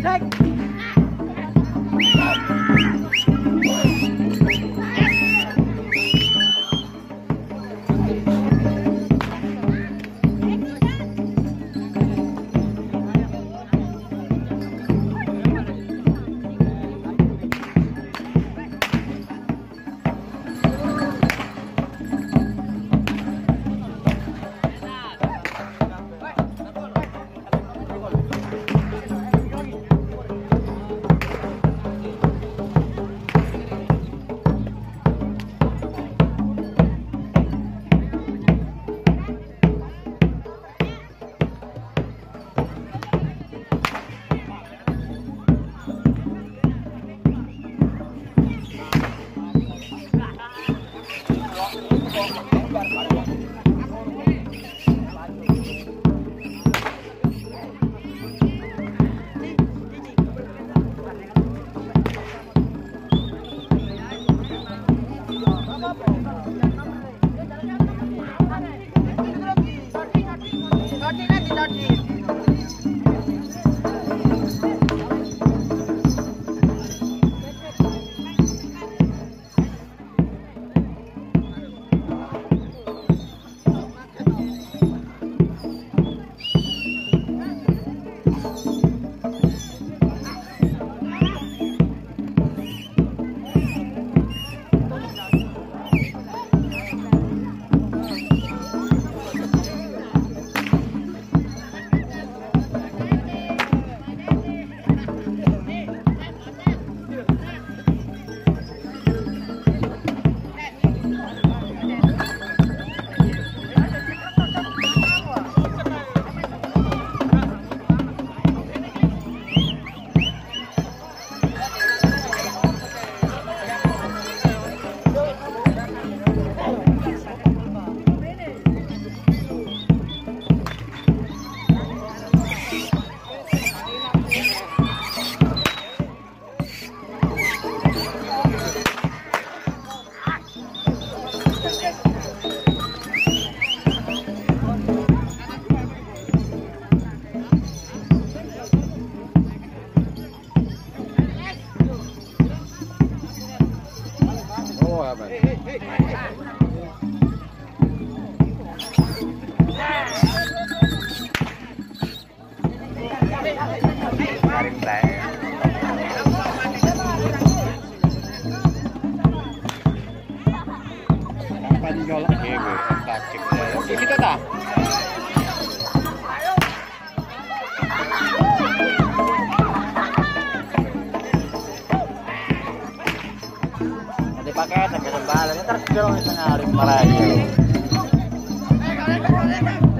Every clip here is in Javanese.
Take Gracias. Spanyol. Oke, kita dah. Nanti pakai sampai sembala, ntar jorong di tengah hari malanya.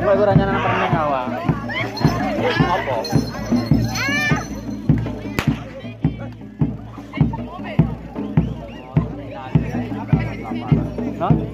Gua gua ranya nang permen. Apa? Huh?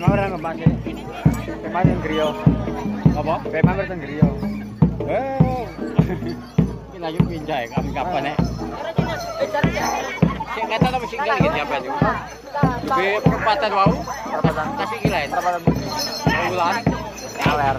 Memang orang ngebahas Memang yang Grio. Apa? Memang orang yang Grio. Eh, ini lagi pinjah ya kami kapan ya? Sing kata apa sing kali gitu apa itu? Lebih perempatan wau, Perempatan. kasih kilain. Perempatan Bulan. Kaler.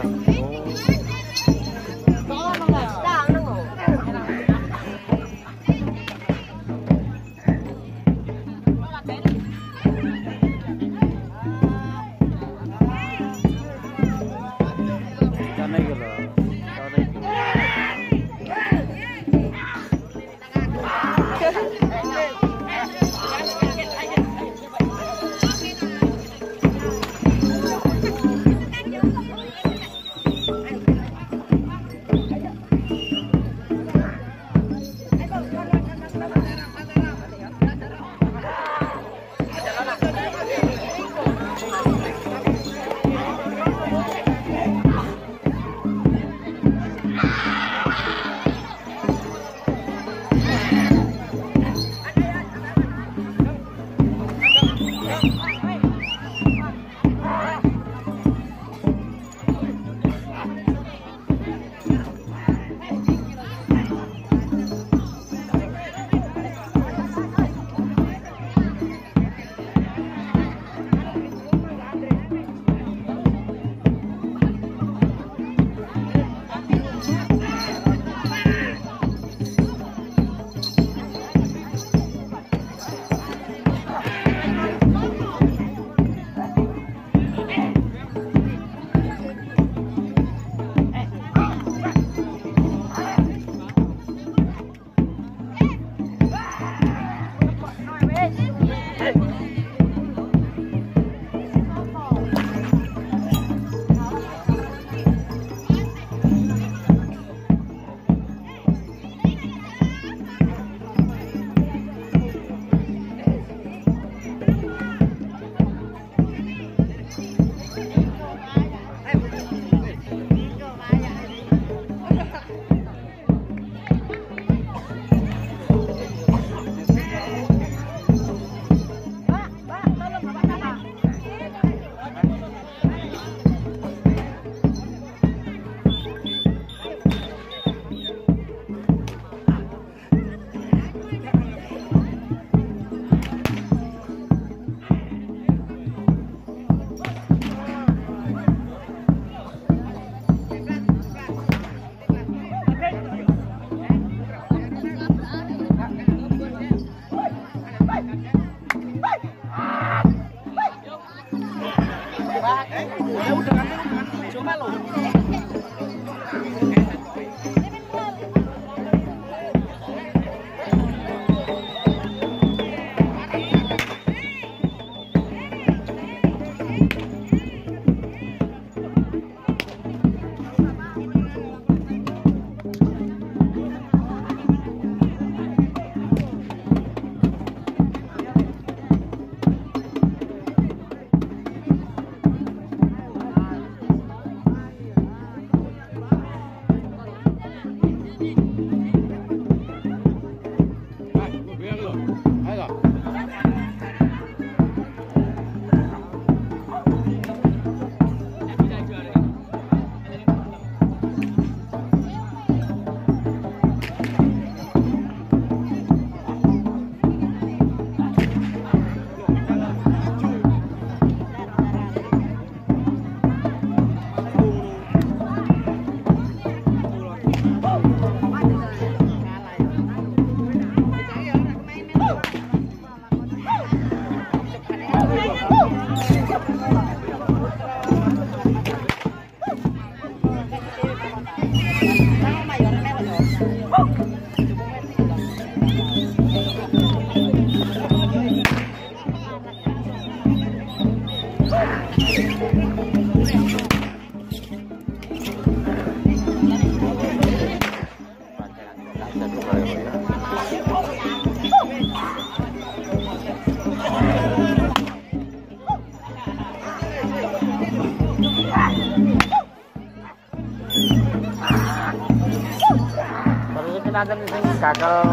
Iki nanten sing gagal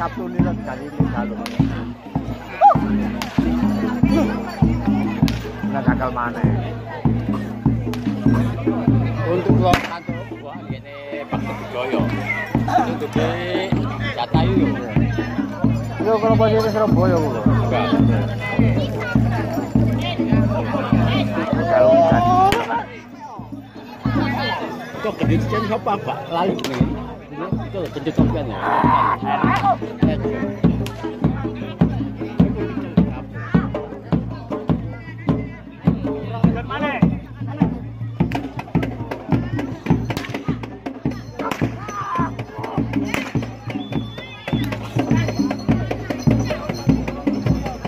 Sabtu nila kali ini galuh. Nah gagal mana? Untuk lo kantor gua ini Bakti Joyo. Untuk di Jatayu yo. Yo kalau bagi di Surabaya kulo. Enggak. Galuh kan. Itu gede 이거 진짜 정변을 해야지.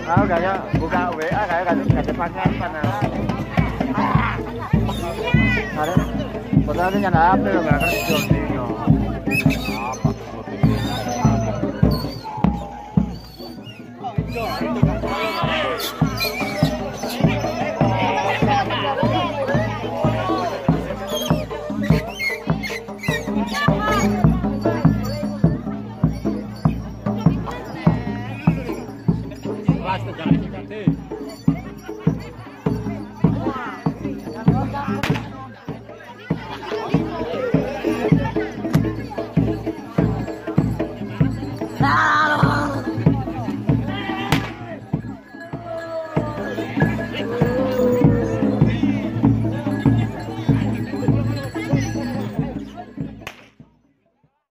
Đó kìa, này cao về á kìa kìa kìa kìa phan ngang phan nào. Rồi đó. Còn đó nó nhanh là áp nữa là cái trường thì Basta, já, já tem.